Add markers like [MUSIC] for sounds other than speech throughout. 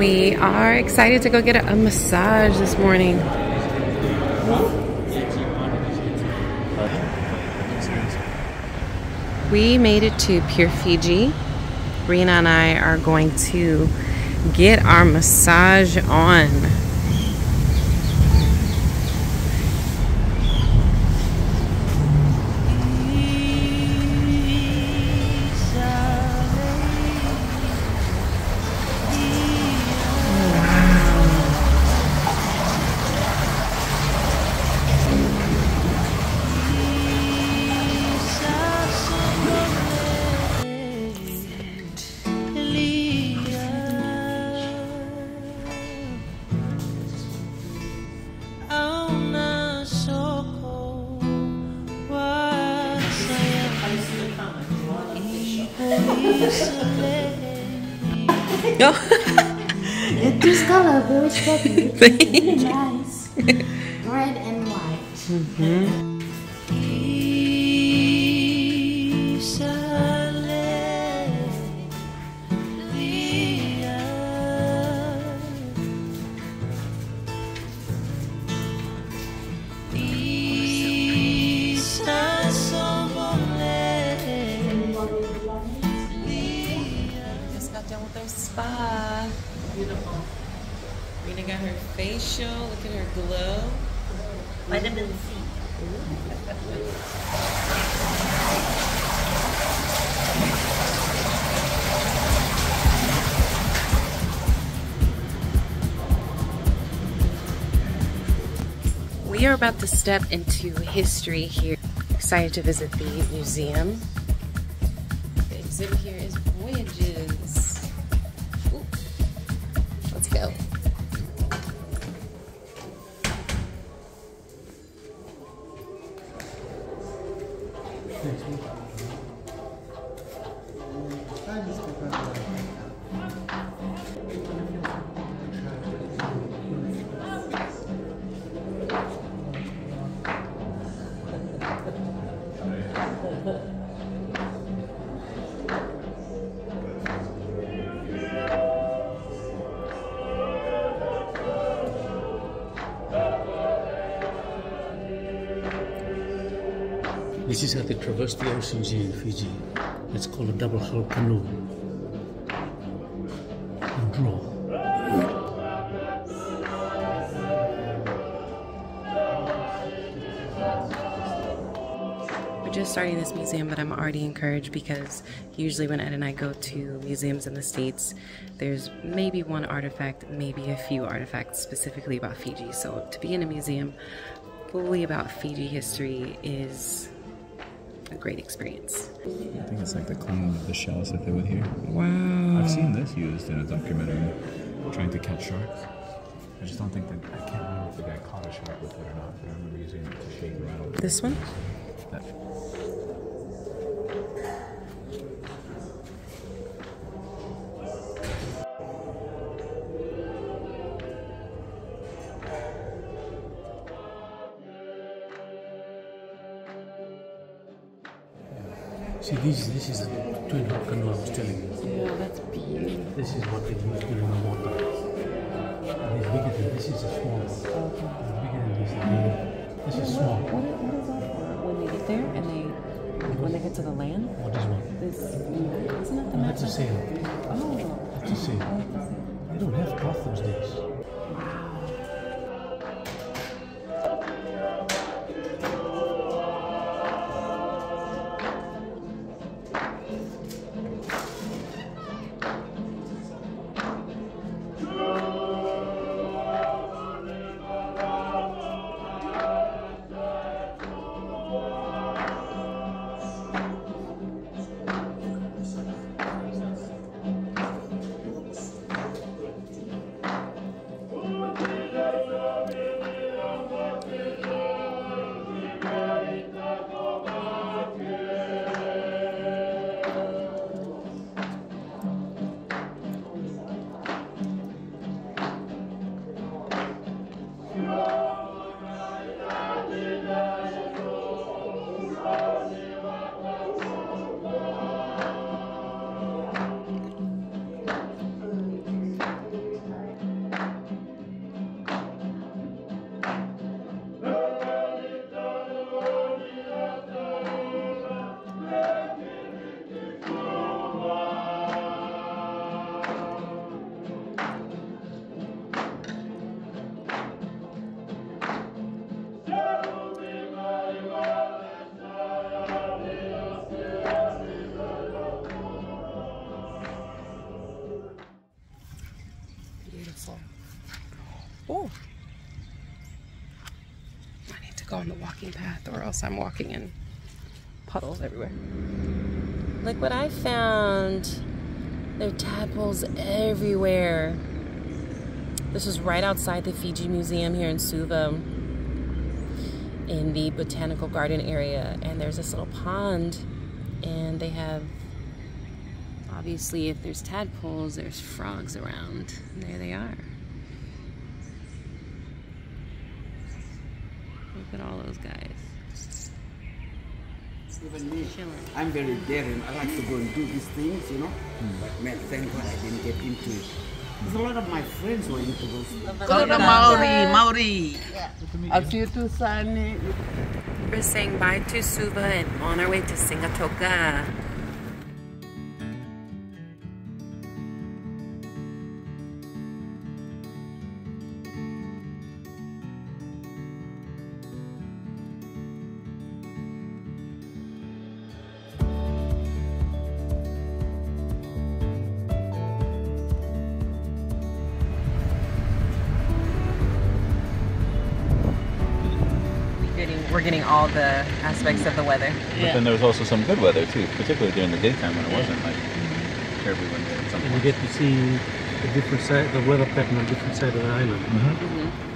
We are excited to go get a, a massage this morning. We made it to Pure Fiji. Rena and I are going to get our massage on. No. this color very sporty. It's really nice. Red and white. Mm-hmm. Just spa. Beautiful. Rena got her facial. Look at her glow. Vitamin C. We are about to step into history here. Excited to visit the museum. The exhibit here is Voyages. This is how they traverse the oceans here in Fiji. It's called a double hull canoe. Drua. We're just starting this museum, but I'm already encouraged because usually when Ed and I go to museums in the States, there's maybe one artifact, maybe a few artifacts specifically about Fiji. So to be in a museum fully about Fiji history is a great experience. I think it's like the cleaning of the shells that they would here. Wow. I've seen this used in a documentary trying to catch sharks. I just don't think that I can't remember if the guy caught a shark with it or not. But I remember using it to shake and rattle. This one? That, See, this, this is the twin hull canoe I was telling you. Yeah, that's beautiful. This is what they use during the water. And it's bigger than this is a small one. It's bigger than this. and This is small. What is, what is that for? When they get there and they, when they get to the land? What is one? This, isn't that the No, map? that's a sail. Oh, That's a sail. Oh, they don't have cloth those days. Oh. On the walking path or else I'm walking in puddles everywhere. Look what I found. There are tadpoles everywhere. This is right outside the Fiji Museum here in Suva in the botanical garden area and there's this little pond and they have obviously if there's tadpoles there's frogs around and there they are look at all those guys Even me, Chilling. I'm very daring. I like to go and do these things, you know. But man, thank God I didn't get into it. There's a lot of my friends who are into those. Hello, Maori, Maori. I'll see you too, Sunny. we're saying bye to Suva and on our way to Sigatoka we're getting all the aspects of the weather. But then there was also some good weather too, particularly during the daytime when it wasn't like terribly windy at some And you get to see the different side, the weather pattern on different side of the island. We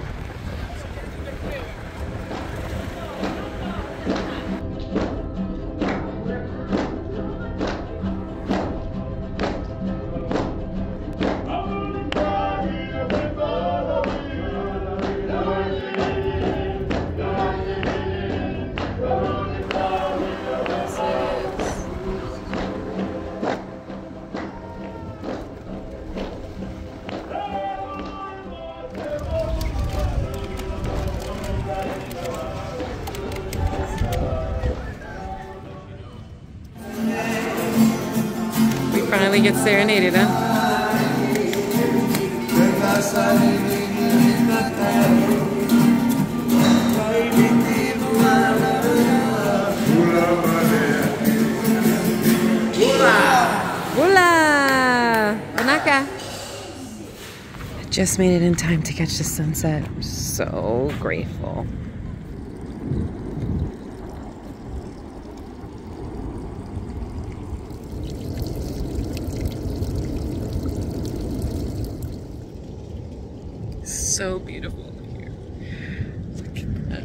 finally get serenaded, huh? Just made it in time to catch the sunset. I'm so grateful. So beautiful here. Look at that.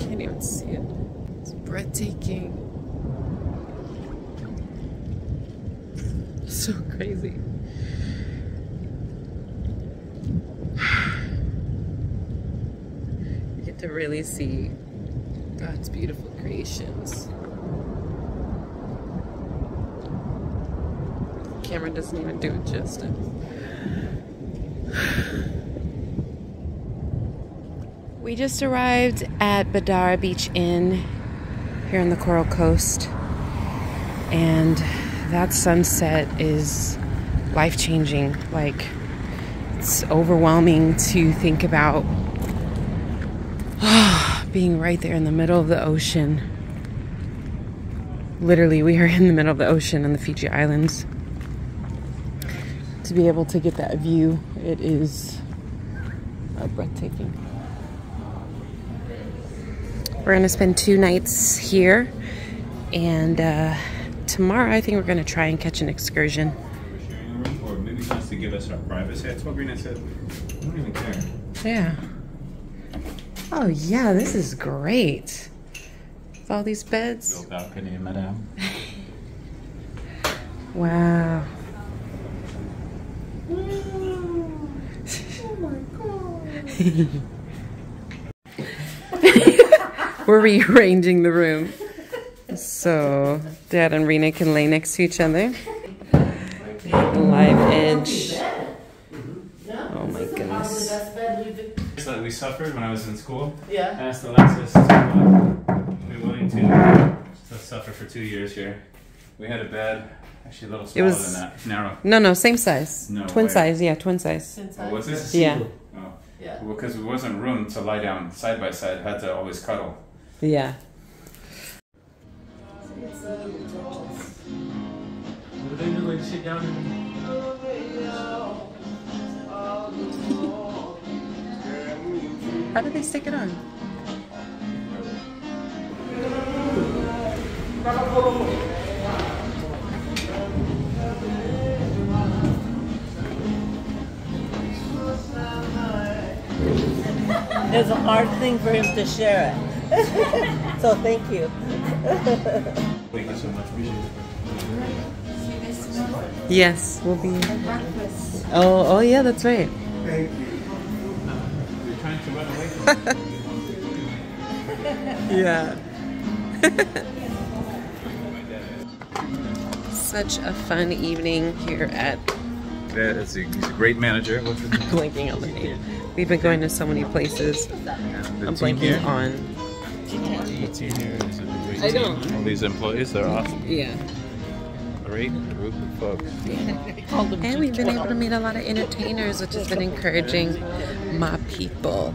Can't even see it. It's breathtaking. So crazy. [SIGHS] You get to really see God's beautiful creations. Camera doesn't even do it justice. We just arrived at Bedarra Beach Inn here on the Coral Coast, and that sunset is life changing. Like, it's overwhelming to think about [SIGHS] being right there in the middle of the ocean. Literally, we are in the middle of the ocean on the Fiji Islands to be able to get that view, it is breathtaking. We're gonna spend two nights here, and uh, tomorrow I think we're gonna try and catch an excursion. Sharing a room, or maybe just to give us our privacy. That's what Green said. I don't even care. Yeah. Oh yeah, this is great. With all these beds. Balcony, madame. [LAUGHS] Wow. [LAUGHS] We're rearranging the room. So Dad and Rena can lay next to each other. Live edge. Oh my goodness. that we suffered when I was in school. Yeah. I asked Alexis to uh, be willing to, to suffer for two years here. We had a bed, actually a little smaller it was- than that, narrow. No, no, same size. No twin way. size, yeah, twin size. Oh, what's this? Yeah, Oh. Yeah. Well, because there wasn't room to lie down side by side, had to always cuddle. yeah. But then you like sit down How did they stick it on? It's a hard thing for him to share it. [LAUGHS] so thank you. Thank you so much. Appreciate it. Yes, we'll be. Oh, oh yeah, that's right. Thank you. You're trying to run away from me. Yeah. [LAUGHS] Such a fun evening here at Yeah, it's a, he's a great manager. [LAUGHS] What's his name? blanking on the name. We've been going to so many places. The I'm team blanking on. The team here is a great I don't- All these employees, they're awesome. Yeah. Great group of folks. [LAUGHS] And we've been able to meet a lot of entertainers, which has been encouraging my people.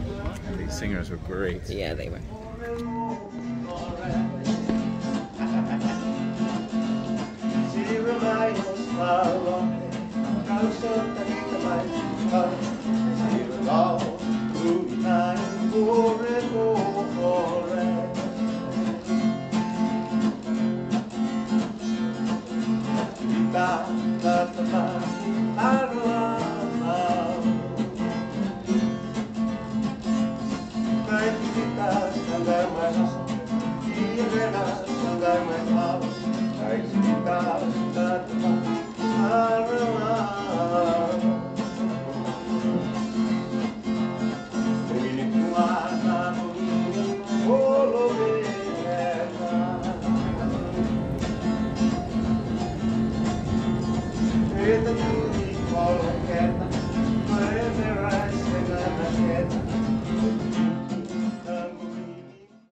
And these singers were great. Yeah, they were. Thank you.